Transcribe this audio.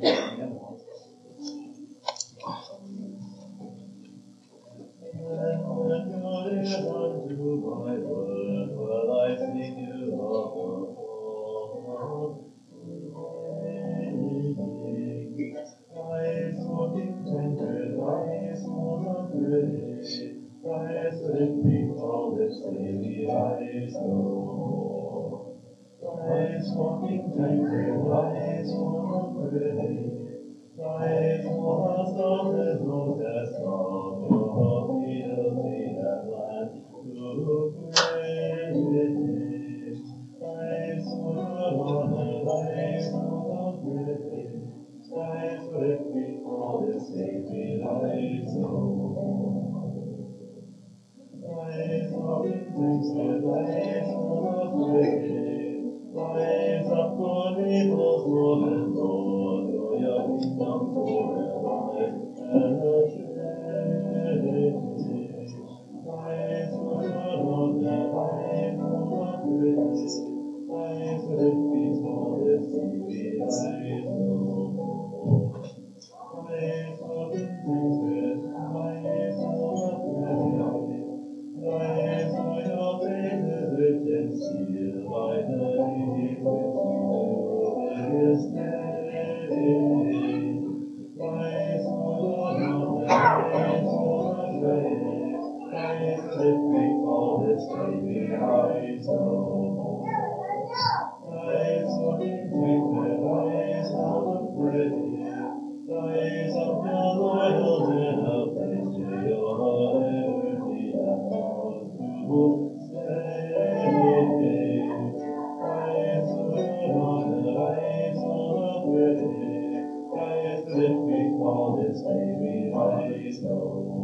Thy excellent all this daily I go. Lies walking tender, lies warm pretty, lies was on the lotus of the guilty and land to pretty. Lies warm, lies warm pretty, lies with me for the safety lies so. Lies walking tender, Oh. with me all this daily eyes on. Eyes looking pigment, eyes out of pretty, eyes of yellow hilden of the jail highly out to stay. Eyes looking on, eyes out of pretty, eyes with me all this daily eyes on.